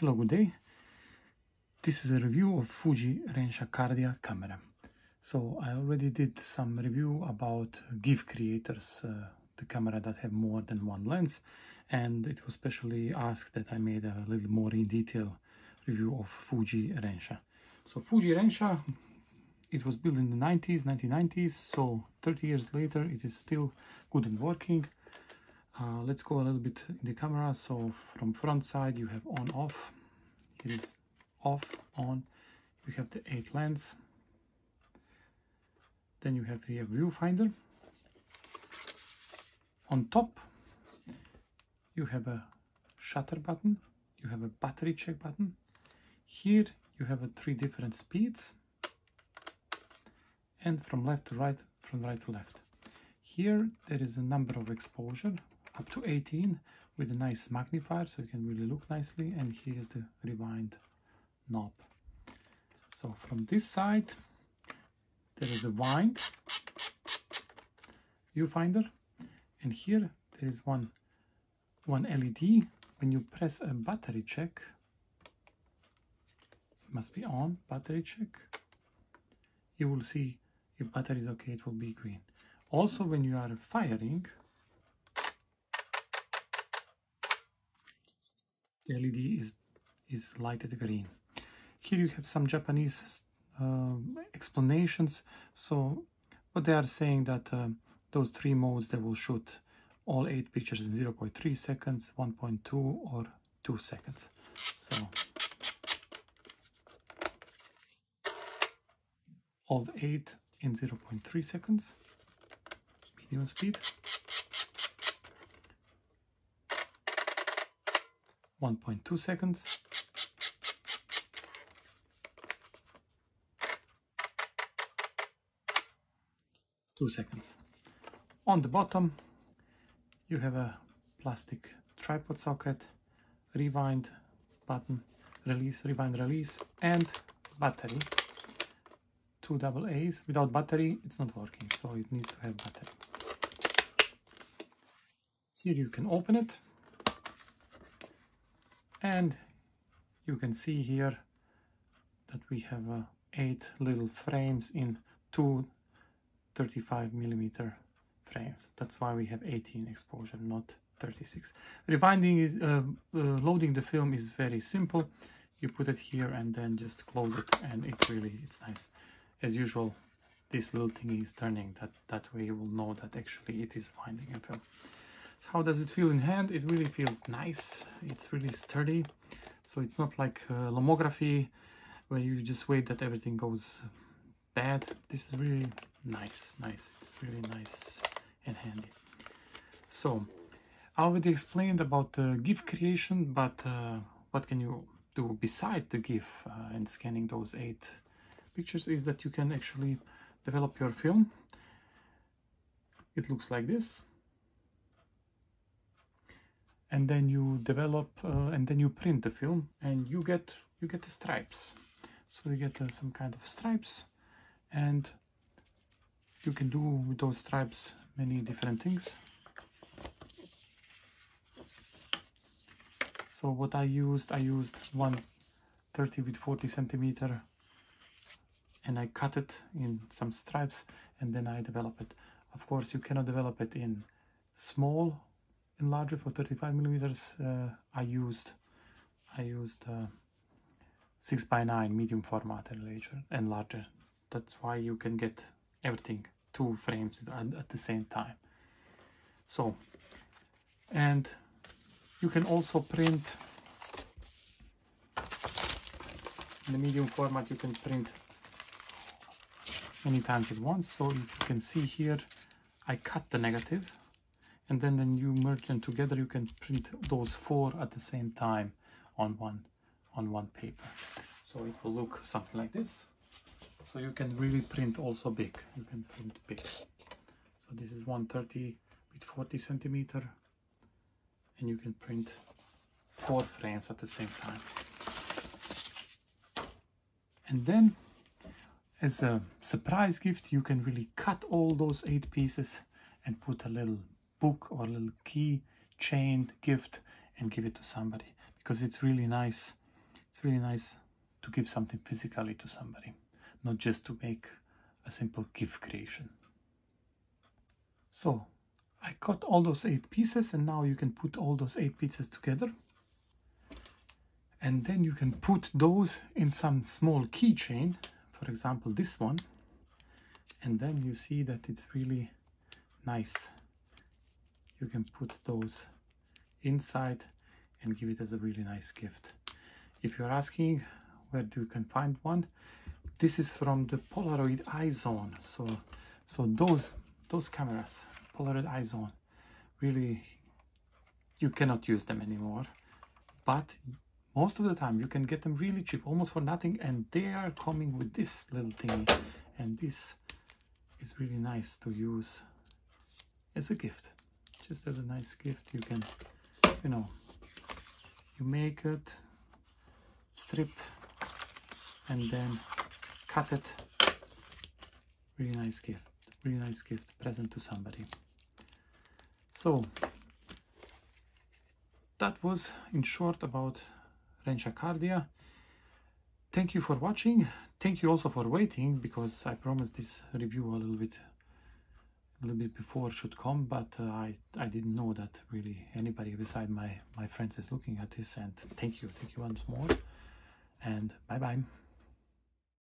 Hello, good day. This is a review of Fuji Rensha Cardia camera. So I already did some review about GIF creators, uh, the camera that have more than one lens. And it was specially asked that I made a little more in detail review of Fuji Rensha. So Fuji Rensha, it was built in the 90s, 1990s. So 30 years later, it is still good and working. Uh, let's go a little bit in the camera. So from front side, you have on off. It is off, on. You have the 8 lens. Then you have the viewfinder. On top, you have a shutter button. You have a battery check button. Here you have a three different speeds. And from left to right, from right to left. Here there is a number of exposure up to 18 with a nice magnifier so you can really look nicely. And here's the rewind knob. So from this side there is a wind viewfinder. And here there is one one LED when you press a battery check it must be on battery check you will see if battery is okay it will be green. Also when you are firing the LED is, is lighted green. Here you have some Japanese uh, explanations. So what they are saying that uh, those three modes they will shoot all eight pictures in 0.3 seconds, 1.2 or 2 seconds. So all eight in 0.3 seconds, medium speed. 1.2 seconds. Two seconds. On the bottom, you have a plastic tripod socket, rewind button, release, rewind, release, and battery. Two double A's. Without battery, it's not working, so it needs to have battery. Here you can open it and you can see here that we have uh, eight little frames in two 35 millimeter frames. That's why we have 18 exposure not 36 rewinding is uh, uh, loading the film is very simple. You put it here and then just close it and it really it's nice. As usual this little thing is turning that that way you will know that actually it is winding a film how does it feel in hand? It really feels nice. It's really sturdy. So it's not like uh, lomography where you just wait that everything goes bad. This is really nice, nice. It's really nice and handy. So I already explained about uh, GIF creation, but uh, what can you do beside the GIF uh, and scanning those eight pictures is that you can actually develop your film. It looks like this and then you develop uh, and then you print the film and you get you get the stripes. So you get uh, some kind of stripes and you can do with those stripes many different things. So what I used I used one 30 with 40 centimeter and I cut it in some stripes and then I develop it. Of course you cannot develop it in small enlarger for 35 millimeters uh, I used I used uh, 6 by 9 medium format enlarger enlarger that's why you can get everything two frames at, at the same time. So and you can also print in the medium format you can print many times at once so you can see here I cut the negative and then when you merge them together you can print those four at the same time on one on one paper. So it will look something like this. So you can really print also big. You can print big. So this is 130 with 40 centimeter and you can print four frames at the same time. And then as a surprise gift you can really cut all those eight pieces and put a little book or a little key chained gift and give it to somebody because it's really nice it's really nice to give something physically to somebody, not just to make a simple GIF creation. So I cut all those eight pieces and now you can put all those eight pieces together. And then you can put those in some small keychain, for example this one. And then you see that it's really nice. You can put those inside and give it as a really nice gift. If you're asking where do you can find one, this is from the Polaroid iZone. So, so those those cameras, Polaroid iZone, really you cannot use them anymore. But most of the time you can get them really cheap, almost for nothing, and they are coming with this little thing, and this is really nice to use as a gift. Just as a nice gift, you can, you know, you make it, strip, and then cut it. Really nice gift, really nice gift, present to somebody. So, that was in short about Cardia. Thank you for watching. Thank you also for waiting because I promised this review a little bit a little bit before should come, but uh, I, I didn't know that really anybody beside my, my friends is looking at this and thank you, thank you once more and bye bye.